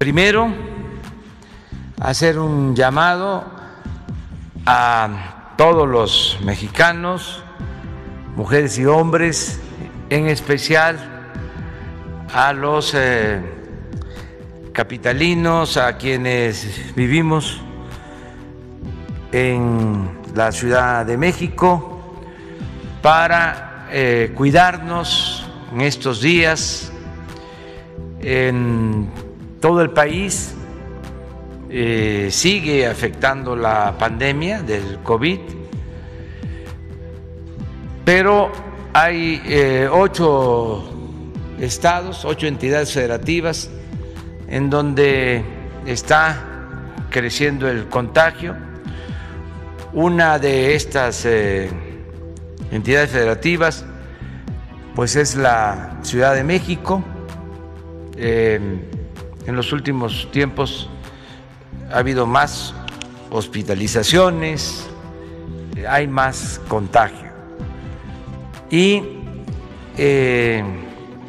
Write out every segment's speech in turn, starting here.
Primero, hacer un llamado a todos los mexicanos, mujeres y hombres, en especial a los eh, capitalinos, a quienes vivimos en la Ciudad de México, para eh, cuidarnos en estos días todo el país. Eh, sigue afectando la pandemia del COVID, pero hay eh, ocho estados, ocho entidades federativas en donde está creciendo el contagio. Una de estas eh, entidades federativas pues es la Ciudad de México. En los últimos tiempos ha habido más hospitalizaciones, hay más contagio. Y eh,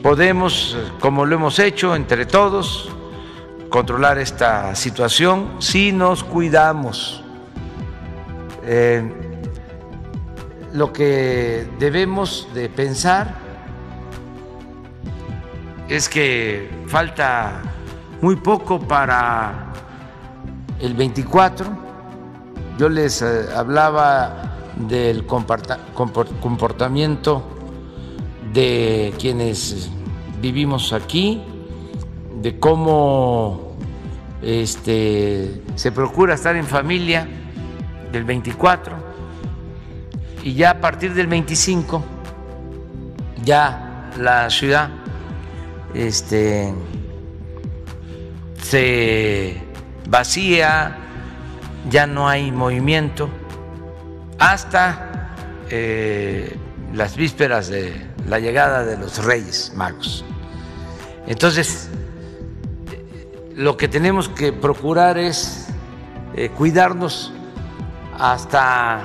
podemos, como lo hemos hecho entre todos, controlar esta situación si nos cuidamos. Eh, lo que debemos de pensar es que falta muy poco para el 24 yo les eh, hablaba del comportamiento de quienes vivimos aquí, de cómo este, se procura estar en familia del 24 y ya a partir del 25 ya la ciudad este, se vacía, ya no hay movimiento, hasta eh, las vísperas de la llegada de los Reyes Magos. Entonces, lo que tenemos que procurar es eh, cuidarnos hasta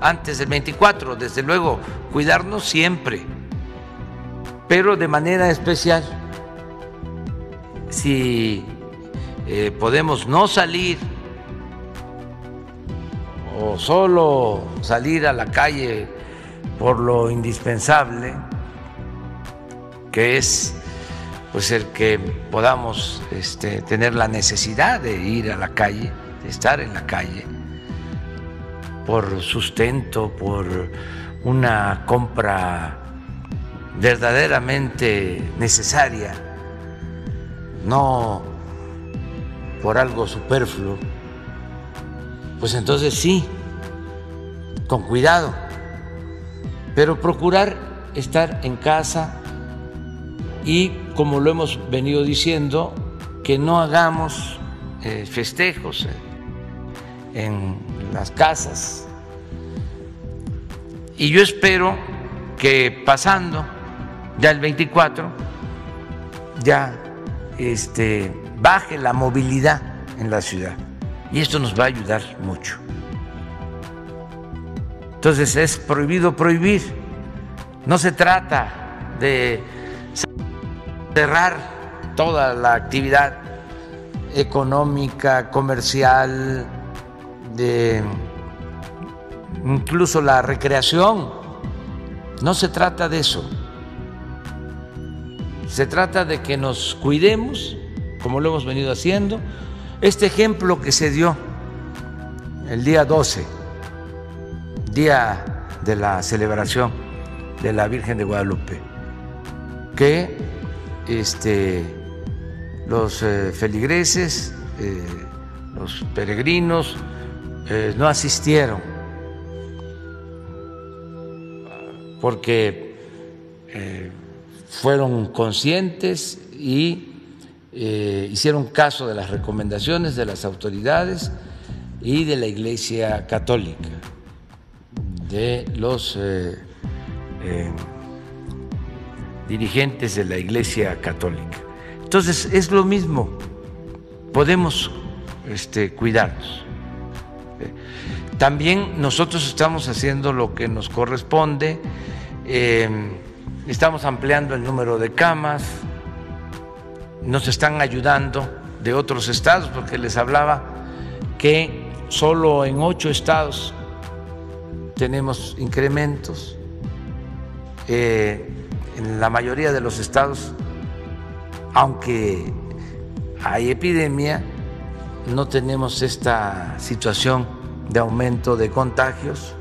antes del 24, desde luego, cuidarnos siempre, pero de manera especial. Si eh, podemos no salir o solo salir a la calle por lo indispensable, que es pues el que podamos este, tener la necesidad de ir a la calle, de estar en la calle, por sustento, por una compra verdaderamente necesaria, no por algo superfluo, pues entonces sí, con cuidado, pero procurar estar en casa y, como lo hemos venido diciendo, que no hagamos eh, festejos en las casas. Y yo espero que pasando ya el 24, ya este baje la movilidad en la ciudad. Y esto nos va a ayudar mucho. Entonces es prohibido prohibir. No se trata de cerrar toda la actividad económica, comercial, de incluso la recreación. No se trata de eso. Se trata de que nos cuidemos como lo hemos venido haciendo. Este ejemplo que se dio el día 12, día de la celebración de la Virgen de Guadalupe, que este, los eh, feligreses, eh, los peregrinos, eh, no asistieron porque fueron conscientes y eh, hicieron caso de las recomendaciones de las autoridades y de la Iglesia Católica, de los eh, eh, dirigentes de la Iglesia Católica. Entonces es lo mismo, podemos este, cuidarnos. También nosotros estamos haciendo lo que nos corresponde, estamos ampliando el número de camas, nos están ayudando de otros estados, porque les hablaba que solo en ocho estados tenemos incrementos. Eh, en la mayoría de los estados, aunque hay epidemia, no tenemos esta situación de aumento de contagios.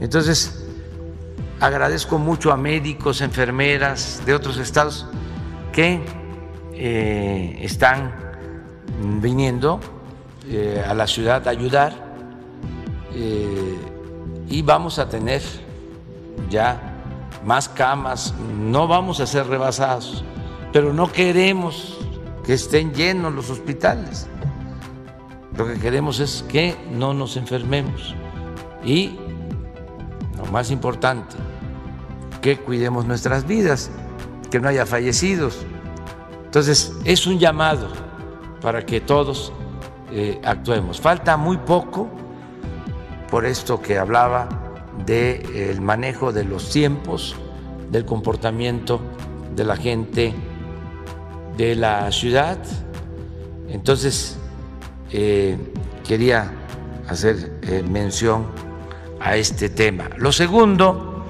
Entonces, agradezco mucho a médicos, enfermeras de otros estados que eh, están viniendo eh, a la ciudad a ayudar eh, y vamos a tener ya más camas, no vamos a ser rebasados, pero no queremos que estén llenos los hospitales. Lo que queremos es que no nos enfermemos y, lo más importante, que cuidemos nuestras vidas, que no haya fallecidos. Entonces, es un llamado para que todos eh, actuemos. Falta muy poco por esto que hablaba del manejo de los tiempos, del comportamiento de la gente de la ciudad. Entonces, eh, quería hacer eh, mención a este tema. Lo segundo,